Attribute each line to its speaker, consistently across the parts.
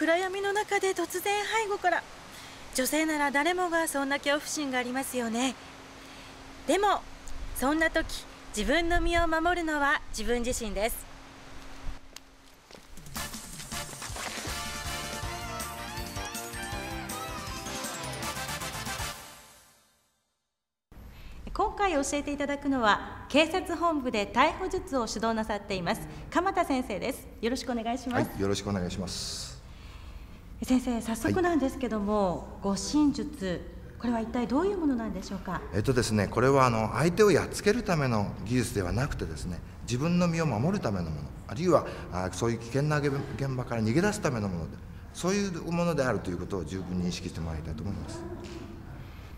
Speaker 1: 暗闇の中で突然背後から女性なら誰もがそんな恐怖心がありますよね。でもそんな時自分の身を守るのは自分自身です。今回教えていただくのは警察本部で逮捕術を指導なさっています鎌田先生です。よろしくお願いします、
Speaker 2: はい、よろしくお願いします。
Speaker 1: 先生早速なんですけども、はい、護身術これは一体どういうものなんでしょうか？
Speaker 2: えっとですねこれはあの相手をやっつけるための技術ではなくてですね自分の身を守るためのものあるいはあそういう危険な現場から逃げ出すためのものでそういうものであるということを十分に意識してもらいたいと思います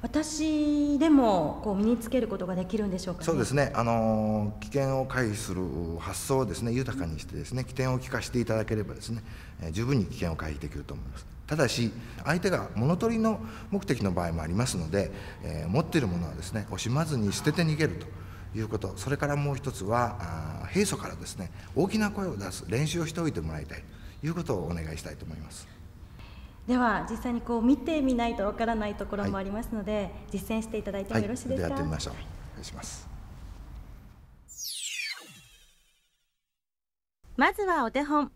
Speaker 1: 私でもこう身につけることができるんでしょうか、ね、
Speaker 2: そうですね。あの危険を回避する発想をですね豊かにしてですね起点を利かしていただければですね、え十分に危険を回避できると思います。ただし相手が物取りの目的の場合もありますので、えー、持っているものはですね惜しまずに捨てて逃げるということ。それからもう一つはあ平素からですね大きな声を出す練習をしておいてもらいたいということをお願いしたいと思います。
Speaker 1: では実際にこう見てみないとわからないところもありますので、はい、実践していただいてもよろしいですか、
Speaker 2: はい、やってみましょう、お願いします。
Speaker 1: まずはお手本。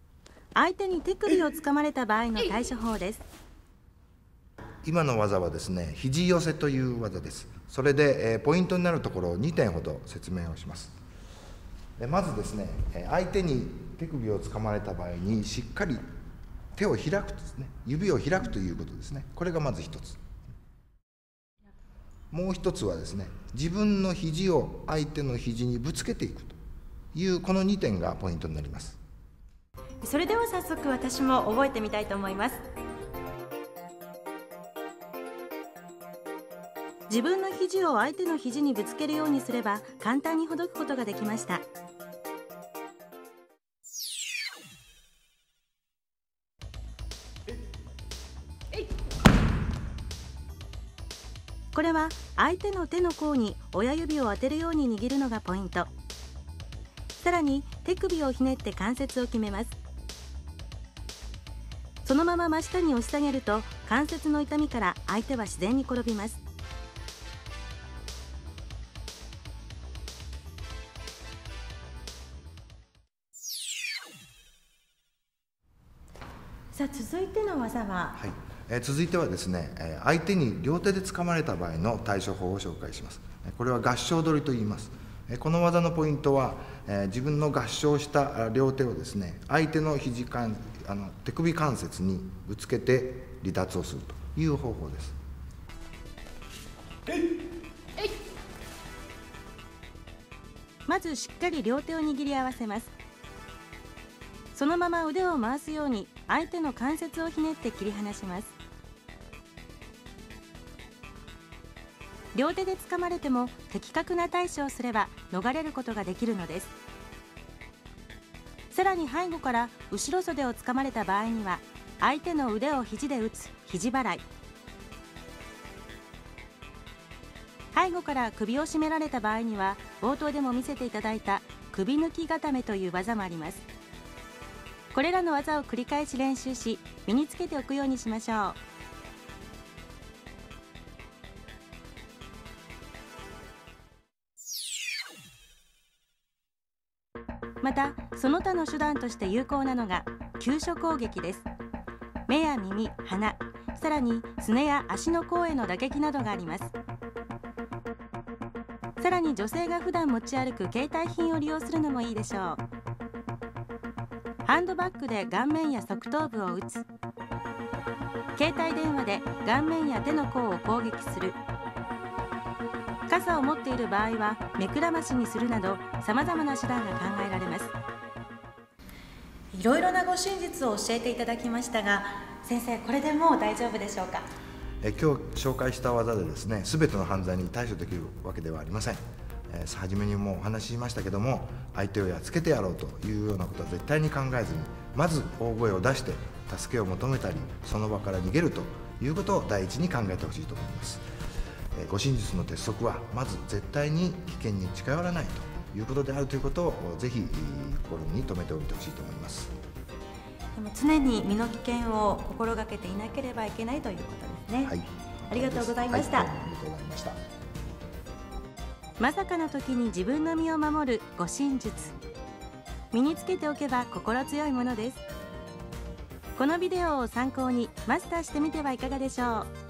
Speaker 1: 相手に手首をつかまれた場合の対処法です。
Speaker 2: 今の技はですね肘寄せという技です。それで、えー、ポイントになるところを2点ほど説明をします。でまずですね相手に手首をつかまれた場合にしっかり手を開くですね指を開くということですね。これがまず一つ。もう一つはですね自分の肘を相手の肘にぶつけていくというこの2点がポイントになります。
Speaker 1: それでは早速私も覚えてみたいと思います。自分の肘を相手の肘にぶつけるようにすれば簡単にほどくことができました。これは相手の手の甲に親指を当てるように握るのがポイント。さらに手首をひねって関節を決めます。そのまま真下に押し下げると関節の痛みから相手は自然に転びます。さあ続いての技は、
Speaker 2: はい。え続いてはですね相手に両手で掴まれた場合の対処法を紹介します。これは合掌取りと言います。この技のポイントは自分の合掌した両手をですね相手の肘関あの手首関節にぶつけて離脱をするという方法です。
Speaker 1: まずしっかり両手を握り合わせます。そのまま腕を回すように相手の関節をひねって切り離します。両手で掴まれても的確な対処をすれば逃れることができるのです。さらに背後から後ろ袖を掴まれた場合には相手の腕を肘で打つ肘払い。背後から首を絞められた場合には冒頭でも見せていただいた首抜き固めという技もあります。これらの技を繰り返し練習し身につけておくようにしましょう。またその他の手段として有効なのが急所攻撃です。目や耳鼻さらにすねや足の甲への打撃などがあります。さらに女性が普段持ち歩く携帯品を利用するのもいいでしょう。ハンドバッグで顔面や側頭部を打つ。携帯電話で顔面や手の甲を攻撃する。傘を持っている場合は目くらましにするなどさまざまな手段が考えられます。いろいろな護身術を教えていただきましたが先生これでもう大丈夫でしょうか？
Speaker 2: え今日紹介した技でですね全ての犯罪に対処できるわけではありません。えー、初めにもお話ししましたけども相手をやっつけてやろうというようなことは絶対に考えずにまず大声を出して助けを求めたりその場から逃げるということを第一に考えてほしいと思います。護身術の鉄則はまず絶対に危険に近寄らないということであるということをぜひ心に留めておいてほしいと思います
Speaker 1: でも常に身の危険を心がけていなければいけないということですね。
Speaker 2: はい、
Speaker 1: ありがとうございました。
Speaker 2: はい、ありがとうございました。
Speaker 1: まさかの時に自分の身を守る護身術。身につけておけば心強いものです。このビデオを参考にマスターしてみてはいかがでしょう？